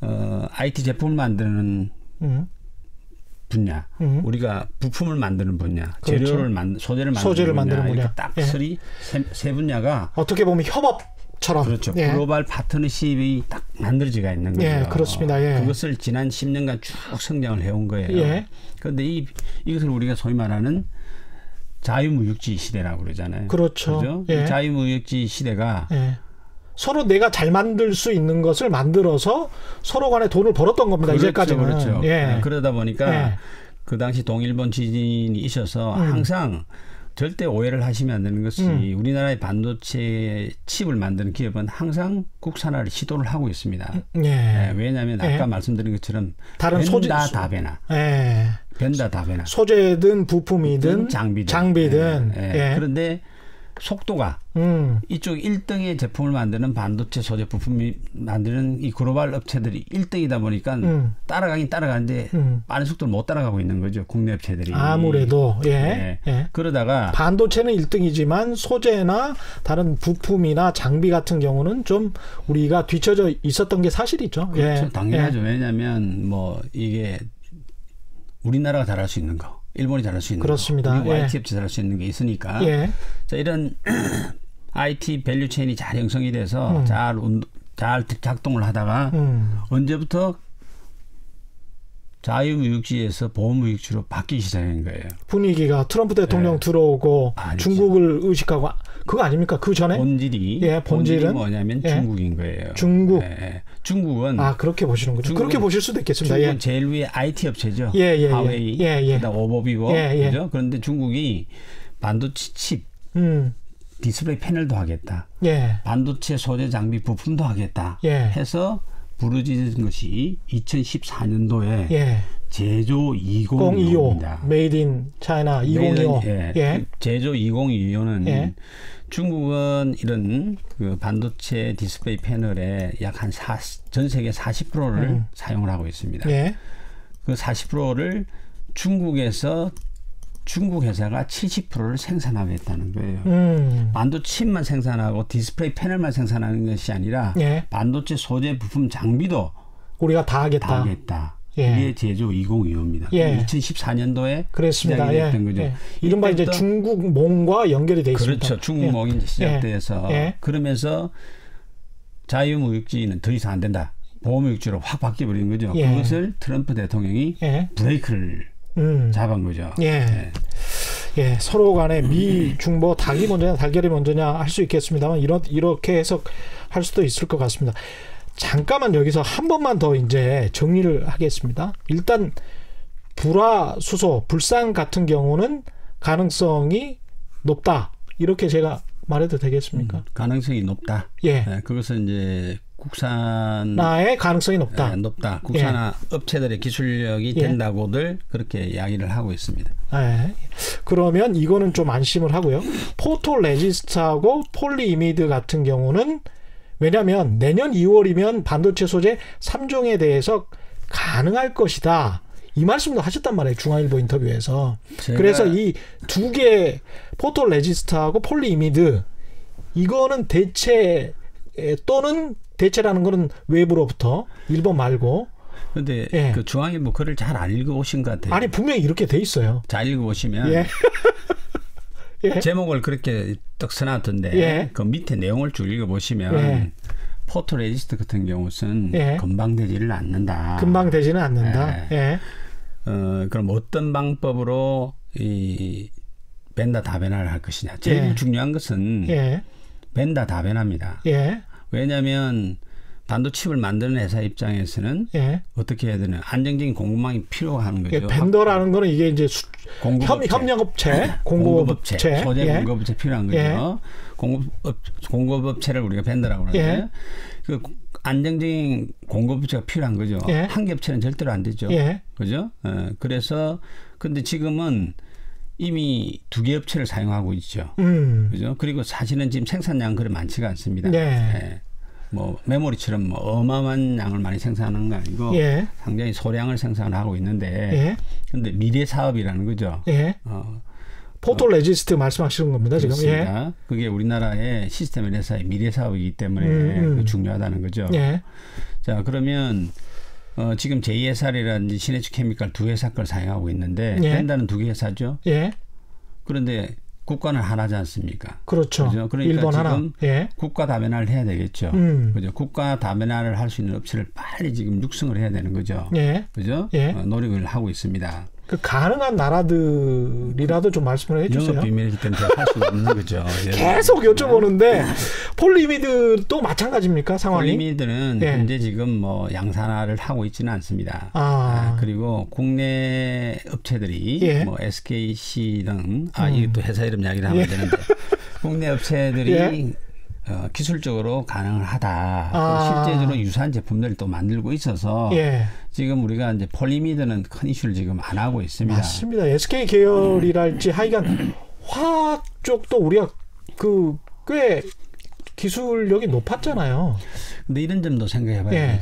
어, IT 제품을 만드는 음. 분야, 음. 우리가 부품을 만드는 분야, 그렇죠. 재료를 만 소재를 만드는 소재를 분야, 만드는 분야. 이렇게 딱 예. 세, 세 분야가 어떻게 보면 협업처럼. 그렇죠. 예. 글로벌 파트너십이 딱 만들어지가 있는 거죠. 예, 그렇습니다. 예. 그것을 지난 10년간 쭉 성장을 해온 거예요. 예. 그런데 이 이것을 우리가 소위 말하는 자유무역지 시대라고 그러잖아요. 그렇죠. 그죠? 예. 이 자유무역지 시대가 예. 서로 내가 잘 만들 수 있는 것을 만들어서 서로 간에 돈을 벌었던 겁니다. 이제까지는. 그렇죠. 예. 그러다 보니까 예. 그 당시 동일본 지진이 있어서 음. 항상 절대 오해를 하시면 안 되는 것이 음. 우리나라의 반도체 칩을 만드는 기업은 항상 국산화를 시도를 하고 있습니다. 예. 예, 왜냐하면 예. 아까 말씀드린 것처럼 다른 소재 벤다 다베나 예. 벤다 다베나 소재든 부품이든 장비든 장비든. 예, 예. 예. 그런데 속도가 음. 이쪽 1등의 제품을 만드는 반도체 소재 부품이 만드는 이 글로벌 업체들이 1등이다 보니까 음. 따라가긴 따라가는데 음. 빠른 속도를 못 따라가고 있는 거죠 국내 업체들이 아무래도 예. 예. 예. 그러다가 반도체는 1등이지만 소재나 다른 부품이나 장비 같은 경우는 좀 우리가 뒤처져 있었던 게 사실이죠. 그렇죠 예. 당연하죠 왜냐하면 뭐 이게 우리나라가 잘할 수 있는 거 일본이 잘할 수 있는 그렇습니다. 거 미국 예. IT 업체 잘할 수 있는 게 있으니까 예. 예. 자, 이런 IT value chain이 잘 형성이 돼서 음. 잘, 운, 잘 작동을 하다가 음. 언제부터 자유무역주의에서 보호무역주의로 바뀌기 시작한 거예요. 분위기가 트럼프 대통령 예. 들어오고 아니죠. 중국을 의식하고 그거 아닙니까? 그 전에? 본질이 예, 본질은? 본질이 뭐냐면 예. 중국인 거예요. 중국. 중국은 아 그렇게 보시는군요. 그렇게 보실 수도 있겠습니다. 중국은 예. 제일 위에 IT 업체죠. 예, 예, 예. 화웨이, 예, 예. 그다음 오포 비보, 예, 예. 그죠? 그런데 중국이 반도체 칩, 음. 디스플레이 패널도 하겠다. 예. 반도체 소재 장비 부품도 하겠다. 예. 해서 부르짖은 것이 2014년도에 예. 제조 025 2025입니다. Made in China 2025. 예. 예. 제조 2025는 예. 중국은 이런 그 반도체 디스플레이 패널의 약 한 전 세계 40%를 음. 사용을 하고 있습니다. 예. 그 40%를 중국에서 중국 회사가 70%를 생산하겠다는 거예요. 음. 반도체만 생산하고 디스플레이 패널만 생산하는 것이 아니라 예. 반도체 소재 부품 장비도 우리가 다 하겠다. 다 하겠다. 예. 이게 제조 2025입니다. 예. 2014년도에 그랬습니다. 시작이 예. 됐던 거죠. 예. 이른바 이제 중국 몽과 연결이 돼 있습니다. 그렇죠. 중국 예. 몽이 시작돼서 예. 그러면서 자유무역지는 더 이상 안 된다. 보호무역지로 확 바뀌어버린 거죠. 예. 그것을 트럼프 대통령이 예. 브레이크를 음. 잡은 거죠. 예. 예, 서로 간에 미, 중보 닭이 먼저냐 달걀이 먼저냐 할 수 있겠습니다만 이런 이렇게 해석할 수도 있을 것 같습니다. 잠깐만 여기서 한 번만 더 이제 정리를 하겠습니다. 일단 불화 수소, 불산 같은 경우는 가능성이 높다. 이렇게 제가 말해도 되겠습니까? 음, 가능성이 높다. 예. 네, 그것은 이제 국산 화의 가능성이 높다. 네, 높다. 국산화 업체들의 기술력이 예. 된다고들 그렇게 이야기를 하고 있습니다. 네. 그러면 이거는 좀 안심을 하고요. photoresist하고 polyimide 같은 경우는 왜냐하면 내년 2월이면 반도체 소재 3종에 대해서 가능할 것이다. 이 말씀도 하셨단 말이에요. 중앙일보 인터뷰에서. 그래서 이 두 개 photoresist하고 polyimide 이거는 대체 에, 또는 대체라는 거는 외부로부터 일본 말고 근데 예. 그 중앙일보 글을 잘 안 읽어보신 것 같아요. 아니 분명히 이렇게 돼 있어요. 잘 읽어보시면 예. 예. 제목을 그렇게 딱 써놨던데 예. 그 밑에 내용을 쭉 읽어보시면 예. 포토레지스트 같은 경우는 예. 금방 되지를 않는다. 금방 되지는 않는다. 어, 그럼 어떤 방법으로 이 벤다 다변화를 할 것이냐. 제일 예. 중요한 것은 예. 벤다 다변화입니다. 예. 왜냐하면 반도칩을 만드는 회사 입장에서는 예. 어떻게 해야 되나 안정적인 공급망이 필요한 거죠. 예. 벤더라는 거는 이게 이제 수, 협, 공급업체. 협력업체, 공급업체, 공급업체, 소재 예. 공급업체 필요한 거죠. 예. 공급업 공급업체를 우리가 벤더라고 그러는데 예. 그 안정적인 공급업체가 필요한 거죠. 예. 한개 업체는 절대로 안 되죠. 예. 그죠? 어, 그래서 근데 지금은 이미 두 개 업체를 사용하고 있죠. 음. 그죠? 그리고 사실은 지금 생산량 그리 많지가 않습니다. 네. 예. 뭐 메모리처럼 뭐 어마어마한 양을 많이 생산하는 거 아니고 예. 상당히 소량을 생산하고 있는데 예. 근데 미래 사업이라는 거죠. 예. 어, photoresist 말씀하시는 겁니다, 지금. 예. 그렇습니다. 그게 우리나라의 시스템 회사의 미래 사업이기 때문에 음, 음. 그 중요하다는 거죠. 예. 자 그러면 어, 지금 JSR이라든지 신에츠 케미칼 두 회사 걸 사용하고 있는데 예. vendor는 두 개 회사죠. 예. 그런데 국가는 하나지 않습니까? 그렇죠. 그죠? 그러니까 일본 하나. 지금 예. 국가 다변화를 해야 되겠죠. 음. 그죠? 국가 다변화를 할 수 있는 업체를 빨리 지금 육성을 해야 되는 거죠. 예. 그죠? 예. 어, 노력을 하고 있습니다. 그 가능한 나라들이라도 좀 말씀을 해 주세요. 영업 비밀이기 때문에 할수 없는 거죠. 예. 계속 여쭤보는데 폴리미드도 마찬가지입니까 상황이? 폴리미드는 예. 현재 지금 뭐 양산화를 하고 있지는 않습니다. 아. 아, 그리고 국내 업체들이 예. 뭐 SKC 등아 음. 또 회사 이름 이야기를 하면 예. 되는데 국내 업체들이 예. 어, 기술적으로 가능은 하다. 아. 실제적으로 유사한 제품들을 또 만들고 있어서 예. 지금 우리가 이제 폴리미드는 큰 이슈를 지금 안 하고 있습니다. 맞습니다. SK 계열이랄지 하여간 화학 쪽도 우리가 그 꽤 기술력이 높았잖아요. 근데 이런 점도 생각해 봐야 예.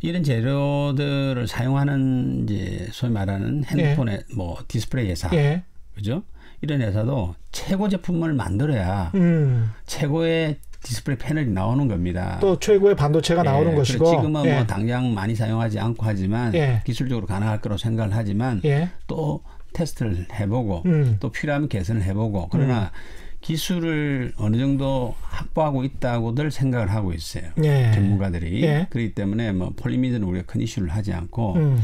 이런 재료들을 사용하는 이제 소위 말하는 핸드폰의 뭐 디스플레이 회사 예. 그죠? 이런 회사도 최고 제품을 만들어야 음. 최고의 디스플레이 패널이 나오는 겁니다. 또 최고의 반도체가 예, 나오는 것이고. 지금은 예. 뭐 당장 많이 사용하지 않고 하지만 예. 기술적으로 가능할 거라고 생각을 하지만 예. 또 테스트를 해보고 음. 또 필요하면 개선을 해보고 그러나 기술을 어느 정도 확보하고 있다고들 생각을 하고 있어요. 예. 전문가들이 예. 그렇기 때문에 뭐 폴리미드는 우리가 큰 이슈를 하지 않고 음.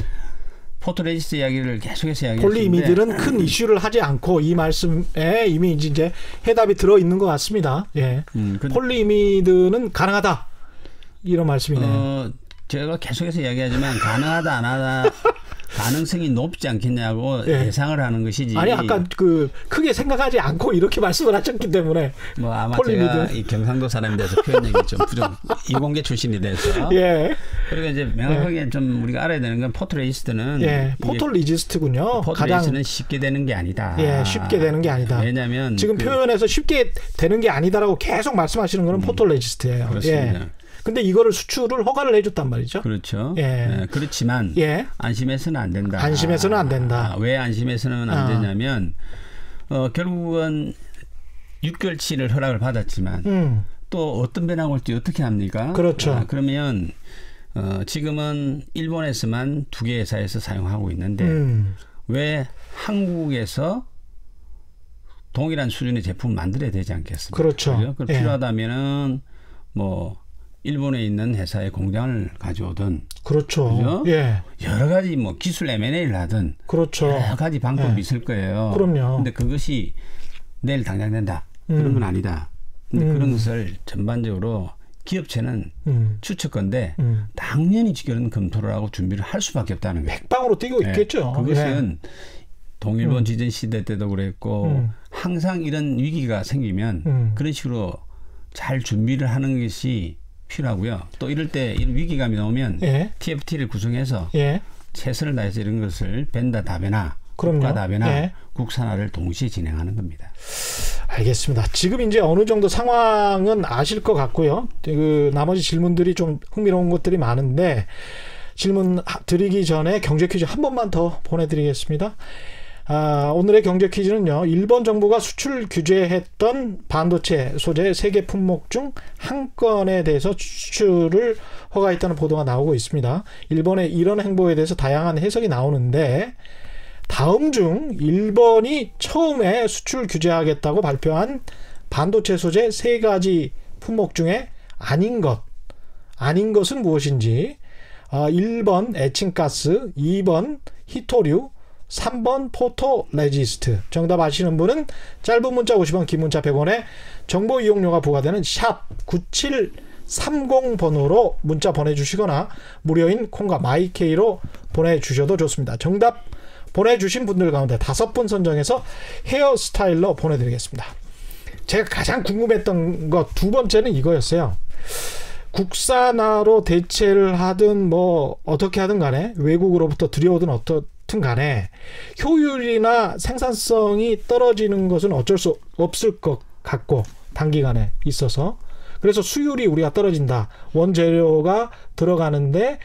포토레지스트 이야기를 계속해서 이야기했는데 폴리미드는 큰 이슈를 하지 않고 이 말씀에 이미 이제 해답이 들어 있는 것 같습니다. 예. 음, 그- 폴리미드는 가능하다. 이런 말씀이네요. 어, 제가 계속해서 이야기하지만 가능하다 안 하다 가능성이 높지 않겠냐고 예. 예상을 하는 것이지. 아니 아까 그 크게 생각하지 않고 이렇게 말씀을 하셨기 때문에 뭐 아마 폴리미드. 제가 이 경상도 사람에 대해서 표현력이 좀 부족, 이공계 출신이 돼서. 예. 그리고 이제 명확하게 좀 우리가 알아야 되는 건 포토레지스트는 예. 가장 포토레지스트는 쉽게 되는 게 아니다. 예, 쉽게 되는 게 아니다. 왜냐하면 지금 그- 표현에서 쉽게 되는 게 아니다라고 계속 말씀하시는 거는. 음. 그렇습니다. 예. 근데 이거를 수출을 허가를 해줬단 말이죠. 그렇죠. 예. 예, 그렇지만 예. 안심해서는 안 된다. 안심해서는 안 된다. 아, 왜 안심해서는 안 아. 되냐면 어, 결국은 6개월치를 허락을 받았지만 음. 또 어떤 변화가 올지 어떻게 합니까? 그렇죠. 아, 그러면 어, 지금은 일본에서만 두 개 회사에서 사용하고 있는데 음. 왜 한국에서 동일한 수준의 제품을 만들어야 되지 않겠습니까? 그렇죠. 그죠? 그 예. 필요하다면은 뭐 일본에 있는 회사의 공장을 가져오든 그렇죠. 그죠? 예. 여러 가지 뭐 기술 M&A를 하든 그렇죠. 여러 가지 방법이 예. 있을 거예요. 그럼요. 근데 그것이 내일 당장 된다. 음. 그런 건 아니다. 근데 음. 그런 것을 전반적으로 기업체는 음. 추측건데 음. 당연히 그런 검토를 하고 준비를 할 수밖에 없다는 거예요. 빵으로 뛰고 예, 있겠죠. 그것은 동일본 음. 지전 시대 때도 그랬고 음. 항상 이런 위기가 생기면 음. 그런 식으로 잘 준비를 하는 것이 필요하고요. 또 이럴 때 이런 위기감이 나오면 예. TFT를 구성해서 예. 최선을 다해서 이런 것을 벤다 그럼요. 국가 다변화, 예. 국산화를 동시에 진행하는 겁니다. 알겠습니다. 지금 이제 어느 정도 상황은 아실 것 같고요. 그 나머지 질문들이 좀 흥미로운 것들이 많은데 질문 하- 드리기 전에 경제 퀴즈 한 번만 더 보내드리겠습니다. 아, 오늘의 경제 퀴즈는요. 일본 정부가 수출 규제했던 반도체 소재 세 개 품목 중 한 건에 대해서 수출을 허가했다는 보도가 나오고 있습니다. 일본의 이런 행보에 대해서 다양한 해석이 나오는데 다음 중 일본이 처음에 수출 규제하겠다고 발표한 반도체 소재 세 가지 품목 중에 아닌 것, 아닌 것은 무엇인지, 아, 1번 에칭가스, 2번 희토류, 3번 포토 레지스트. 정답 아시는 분은 짧은 문자 50원, 긴 문자 100원에 정보 이용료가 부과되는 샵 9730번으로 문자 보내주시거나 무료인 콩과 마이케이로 보내주셔도 좋습니다. 정답 보내주신 분들 가운데 다섯 분 선정해서 헤어스타일러 보내드리겠습니다. 제가 가장 궁금했던 것 두 번째는 이거였어요. 국산화로 대체를 하든 뭐 어떻게 하든 간에 외국으로부터 들여오든 어 떻든 간에 효율이나 생산성이 떨어지는 것은 어쩔 수 없을 것 같고 단기간에 있어서 그래서 수율이 우리가 떨어진다. 원재료가 들어가는데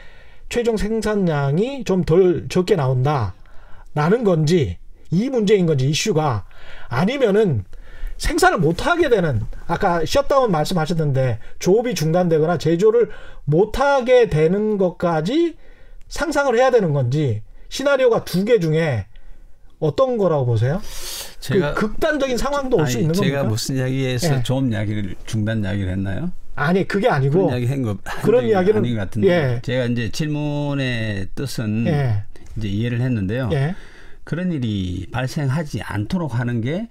최종 생산량이 좀 덜 적게 나온다. 라는 건지 이 문제인 건지 이슈가 아니면은 생산을 못 하게 되는 아까 셧다운 말씀하셨는데 조업이 중단되거나 제조를 못 하게 되는 것까지 상상을 해야 되는 건지 시나리오가 두 개 중에 어떤 거라고 보세요? 제가 그 극단적인 상황도 올 수 있는 제가 겁니까? 무슨 이야기에서 예. 좋은 이야기를 중단 이야기를 했나요? 아니 그게 아니고 그런 이야기 한 거 그런 이야기는- 아닌 것 같은데 예. 제가 이제 질문의 뜻은 예, 이제 이해를 했는데요. 예, 그런 일이 발생하지 않도록 하는 게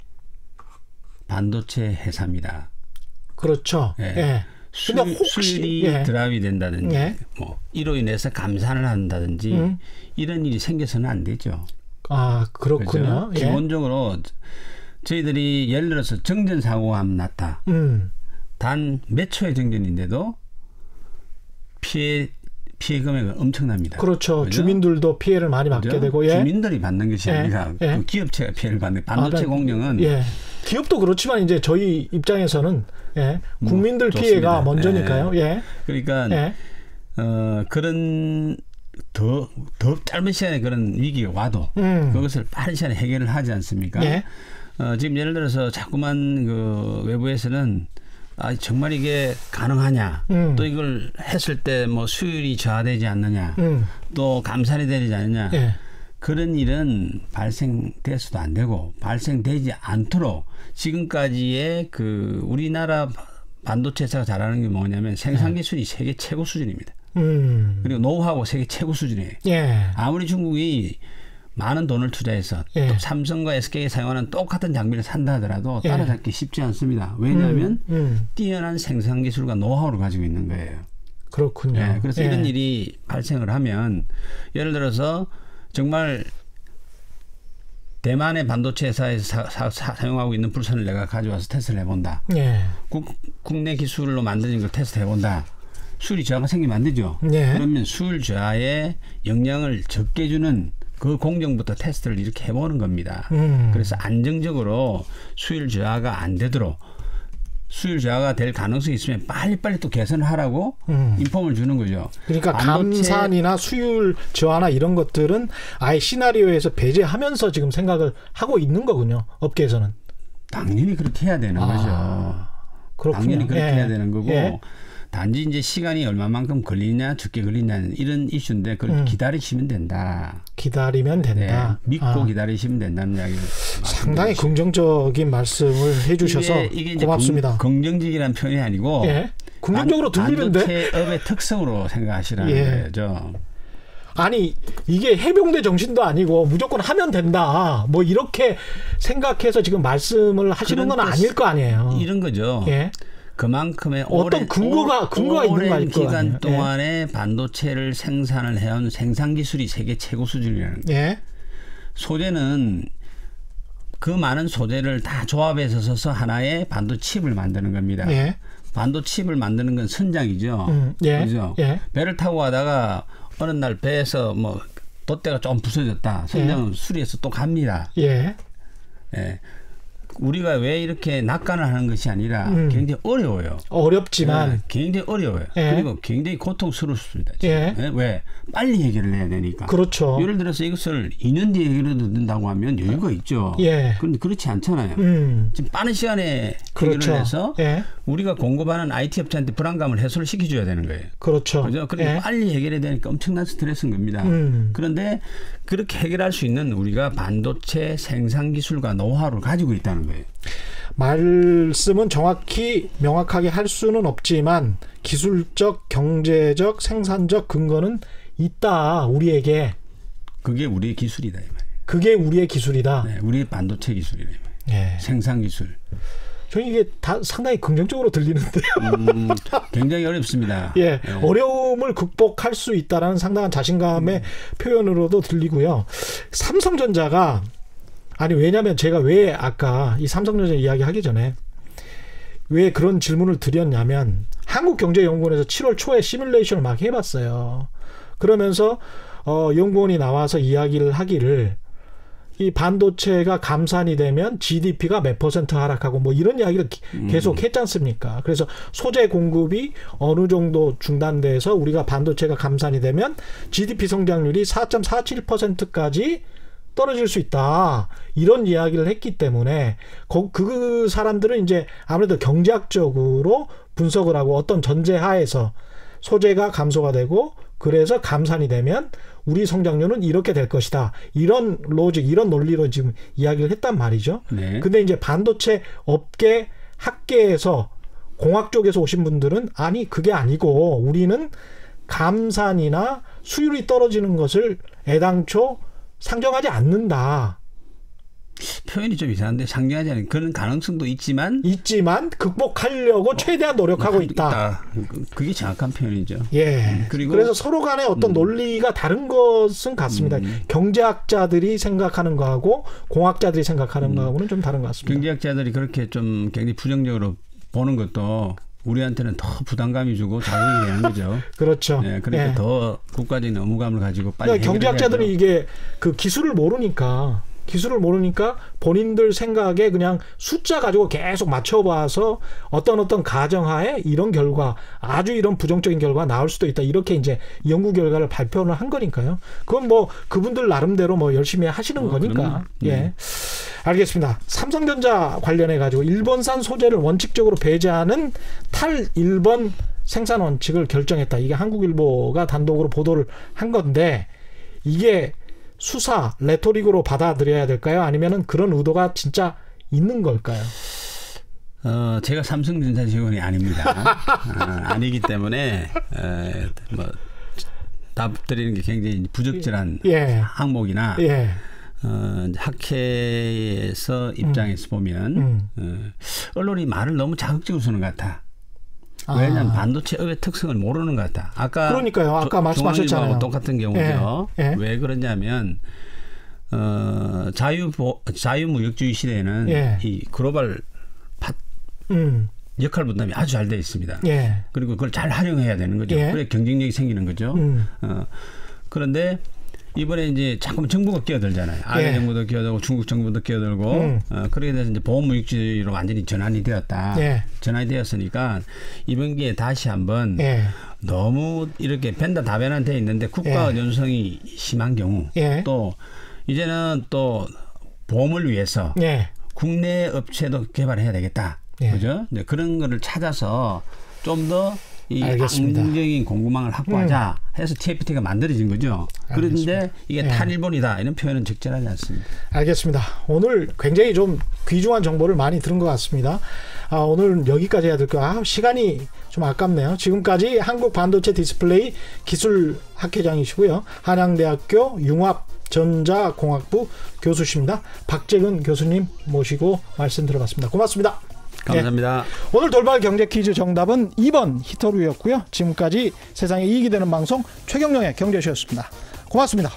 반도체 회사입니다. 그렇죠. 예. 예. 수, 근데 혹시- 수율이 예. 드랍이 된다든지 예. 뭐 이로 인해서 감산을 한다든지 음. 이런 일이 생겨서는 안 되죠. 아 그렇군요. 그죠? 예. 기본적으로 저희들이 예를 들어서 정전 사고가 한번 났다. 음, 단몇 초의 정전인데도 피해 피해 금액은 엄청납니다. 그렇죠. 그죠? 주민들도 피해를 많이 받게 그죠? 되고 예. 주민들이 받는 것이 예. 아니라 예. 그 기업체가 피해를 받는 반도체 아, 네. 공룡은 예. 기업도 그렇지만 이제 저희 입장에서는 예. 뭐, 국민들 피해가 좋습니다. 먼저니까요. 예. 그러니까 예. 어, 그런 더, 더 짧은 시간에 그런 위기가 와도 음. 그것을 빠른 시간에 해결을 하지 않습니까? 예. 어, 지금 예를 들어서 자꾸만 그 외부에서는 아, 정말 이게 가능하냐? 음. 또 이걸 했을 때 뭐 수율이 저하되지 않느냐? 음. 또 감산이 되지 않느냐? 예. 그런 일은 발생돼서도 안 되고 발생되지 않도록 지금까지의 그 우리나라 반도체 회사가 잘하는 게 뭐냐면 생산 네. 기술이 세계 최고 수준입니다. 음. 그리고 노하우가 세계 최고 수준이에요. 예. 아무리 중국이 많은 돈을 투자해서 예. 또 삼성과 SK가 사용하는 똑같은 장비를 산다 하더라도 예. 따라잡기 쉽지 않습니다. 왜냐하면 음, 음. 뛰어난 생산 기술과 노하우를 가지고 있는 거예요. 그렇군요. 예, 그래서 예. 이런 일이 발생을 하면 예를 들어서 정말 대만의 반도체 회사에서 사, 사, 용하고 있는 불선을 내가 가져와서 테스트를 해본다. 예. 국, 국내 기술로 만들어진 걸 테스트 해본다. 수율이 저하가 생기면 안 되죠. 예. 그러면 수율 저하에 영향을 적게 주는 그 공정부터 테스트를 이렇게 해보는 겁니다. 음. 그래서 안정적으로 수율 저하가 안 되도록 수율 저하가 될 가능성이 있으면 빨리빨리 또 개선을 하라고 음. 인폼을 주는 거죠. 그러니까 감산이나 수율 저하나 이런 것들은 아예 시나리오에서 배제하면서 지금 생각을 하고 있는 거군요. 업계에서는. 당연히 그렇게 해야 되는 아, 거죠. 그렇군요. 당연히 그렇게 예. 해야 되는 거고 예. 단지 이제 시간이 얼마만큼 걸리냐 적게 걸리냐 이런 이슈인데 그걸 음. 기다리시면 된다. 기다리면 네, 된다. 믿고 아, 기다리시면 된다는 이야기. 상당히 긍정적인 말씀을 해주셔서 이게, 이게 이제 고맙습니다. 긍, 긍정적이라는 표현이 아니고 예. 긍정적으로 반- 들리는데 반도체업의 특성으로 생각하시라는 예. 거죠. 아니 이게 해병대 정신도 아니고 무조건 하면 된다. 뭐 이렇게 생각해서 지금 말씀을 하시는 건 뜻- 아닐 거 아니에요. 이런 거죠. 예. 그만큼의 어떤 오랜, 근거가- 근거가 오랜 기간. 예. 동안에 반도체를 생산을 해온 생산 기술이 세계 최고 수준이라는 거예요. 예. 소재는 그 많은 소재를 다 조합해서 써서 하나의 반도 칩을 만드는 겁니다. 예. 반도 칩을 만드는 건 선장이죠. 음, 예. 그죠? 예. 배를 타고 가다가 어느 날 배에서 뭐 돛대가 좀 부서졌다. 선장은 수리해서 또 갑니다. 예. 예. 우리가 왜 이렇게 낙관을 하는 것이 아니라 음. 굉장히 어려워요. 어렵지만 예, 굉장히 어려워요. 예. 그리고 굉장히 고통스럽습니다. 예. 예, 왜? 빨리 해결을 해야 되니까. 그렇죠. 예를 들어서 이것을 2년 뒤에 해결해도 된다고 하면 여유가 있죠. 예. 그런데 그렇지 않잖아요. 음. 지금 빠른 시간에 그렇죠. 해결을 해서 예. 우리가 공급하는 IT 업체한테 불안감을 해소를 시켜줘야 되는 거예요. 그렇죠. 그죠? 그러니까 예. 빨리 해결해야 되니까 엄청난 스트레스인 겁니다. 음. 그런데 그렇게 해결할 수 있는 우리가 반도체 생산 기술과 노하우를 가지고 있다는 거예요. 말씀은 정확히 명확하게 할 수는 없지만 기술적, 경제적, 생산적 근거는 있다. 우리에게 그게 우리의 기술이다 이 말이에요. 그게 우리의 기술이다. 네, 우리의 반도체 기술이다 이 말이에요. 예. 생산 기술. 저는 이게 다 상당히 긍정적으로 들리는데요. 음, 굉장히 어렵습니다. 예, 네. 어려움을 극복할 수 있다라는 상당한 자신감의 표현으로도 들리고요. 삼성전자가 아니 왜냐하면 제가 왜 아까 이 삼성전자 이야기하기 전에 왜 그런 질문을 드렸냐면 한국경제연구원에서 7월 초에 시뮬레이션을 막 해봤어요. 그러면서 어, 연구원이 나와서 이야기를 하기를 이 반도체가 감산이 되면 GDP가 몇 퍼센트 하락하고 뭐 이런 이야기를 기- 계속 했지 않습니까? 그래서 소재 공급이 어느 정도 중단돼서 우리가 반도체가 감산이 되면 GDP 성장률이 4.47%까지 떨어질 수 있다. 이런 이야기를 했기 때문에 거- 그 사람들은 이제 아무래도 경제학적으로 분석을 하고 어떤 전제 하에서 소재가 감소가 되고 그래서 감산이 되면 우리 성장률은 이렇게 될 것이다. 이런 로직, 이런 논리로 지금 이야기를 했단 말이죠. 네. 근데 이제 반도체 업계 학계에서 공학 쪽에서 오신 분들은 아니 그게 아니고 우리는 감산이나 수율이 떨어지는 것을 애당초 상정하지 않는다. 표현이 좀 이상한데 상정하지 않은 그런 가능성도 있지만 있지만 극복하려고 최대한 노력하고 있다. 그- 그게 정확한 표현이죠. 예. 그리고- 그래서 서로 간에 어떤 논리가 다른 것은 같습니다. 음. 경제학자들이 생각하는 거하고 공학자들이 생각하는 음. 거하고는 좀 다른 것 같습니다. 경제학자들이 그렇게 좀 굉장히 부정적으로 보는 것도 우리한테는 더 부담감이 주고 자극이 되는 거죠. 그렇죠. 네, 그러니까 예. 더 국가적인 의무감을 가지고 빨리 그러니까 경제학자들은. 이게 그 기술을 모르니까 기술을 모르니까 본인들 생각에 그냥 숫자 가지고 계속 맞춰봐서 어떤 어떤 가정하에 이런 결과 아주 이런 부정적인 결과가 나올 수도 있다 이렇게 이제 연구 결과를 발표를 한 거니까요. 그건 뭐 그분들 나름대로 뭐 열심히 하시는 어, 거니까. 그럼요. 네. 예. 알겠습니다. 삼성전자 관련해 가지고 일본산 소재를 원칙적으로 배제하는 탈 일본 생산 원칙을 결정했다. 이게 한국일보가 단독으로 보도를 한 건데 이게 수사 레토릭으로 받아들여야 될까요? 아니면은 그런 의도가 진짜 있는 걸까요? 어, 제가 삼성전자 직원이 아닙니다. 아, 아니기 때문에 에, 뭐 답 드리는 게 굉장히 부적절한 예. 항목이나 예. 어, 학회에서 입장에서 보면 음. 어, 언론이 말을 너무 자극적으로 쓰는 것 같아. 아. 왜냐하면 반도체 업의 특성을 모르는 것 같아. 아까 그러니까요. 아까 조- 말씀하셨잖아요. 똑같은 경우죠. 예, 예. 왜 그러냐면 어, 자유 자유 무역주의 시대에는 예. 이 글로벌 파, 음. 역할 분담이 아주 잘 돼 있습니다. 예. 그리고 그걸 잘 활용해야 되는 거죠. 예. 그래 경쟁력이 생기는 거죠. 음. 어, 그런데 이번에 이제 자꾸 정부가 끼어들잖아요. 아베 예. 정부도 끼어들고 중국 정부도 끼어들고 음. 어, 그렇게 돼서 이제 보험무역주의로 완전히 전환이 되었다. 예. 전환이 되었으니까 이번 기회에 다시 한번 예. 너무 이렇게 벤다 다변화 돼 있는데 국가 예. 연성이 심한 경우 예. 또 이제는 또 보험을 위해서 예. 국내 업체도 개발해야 되겠다. 예. 그죠? 네, 그런 거를 찾아서 좀더 이 알겠습니다. 음. 안정적인 공급망을 확보하자 해서 TFT가 만들어진 거죠. 알겠습니다. 그런데 이게 예. 탈일본이다 이런 표현은 적절하지 않습니다. 알겠습니다. 오늘 굉장히 좀 귀중한 정보를 많이 들은 것 같습니다. 아, 오늘 여기까지 해야 될 거야. 아, 시간이 좀 아깝네요. 지금까지 한국 반도체 디스플레이 기술 학회장이시고요. 한양대학교 융합 전자공학부 교수십니다. 박재근 교수님 모시고 말씀 들어봤습니다. 고맙습니다. 감사합니다. 오늘 돌발 경제 퀴즈 정답은 2번 히터루였고요. 지금까지 세상에 이익이 되는 방송 최경령의 경제쇼였습니다. 고맙습니다.